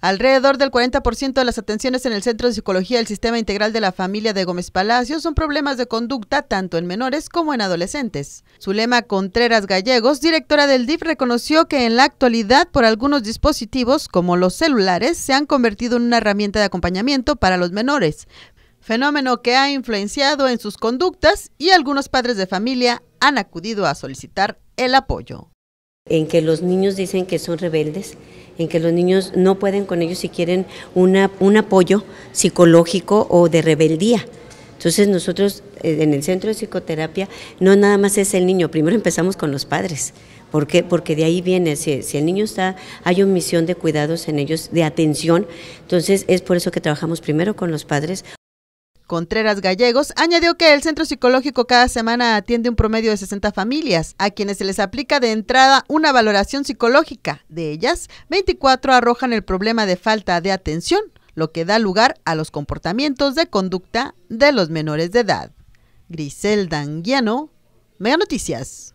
Alrededor del 40% de las atenciones en el Centro de Psicología del Sistema Integral de la Familia de Gómez Palacio son problemas de conducta tanto en menores como en adolescentes. Zulema Contreras Gallegos, directora del DIF, reconoció que en la actualidad por algunos dispositivos, como los celulares, se han convertido en una herramienta de acompañamiento para los menores, fenómeno que ha influenciado en sus conductas y algunos padres de familia han acudido a solicitar el apoyo. En que los niños dicen que son rebeldes en que los niños no pueden con ellos si quieren una, un apoyo psicológico o de rebeldía. Entonces nosotros eh, en el centro de psicoterapia no nada más es el niño, primero empezamos con los padres. ¿Por qué? Porque de ahí viene, si, el niño está, hay omisión de cuidados en ellos, de atención, entonces es por eso que trabajamos primero con los padres. Contreras Gallegos añadió que el centro psicológico cada semana atiende un promedio de 60 familias, a quienes se les aplica de entrada una valoración psicológica. De ellas, 24 arrojan el problema de falta de atención, lo que da lugar a los comportamientos de conducta de los menores de edad. Griselda Anguiano, Mega Noticias.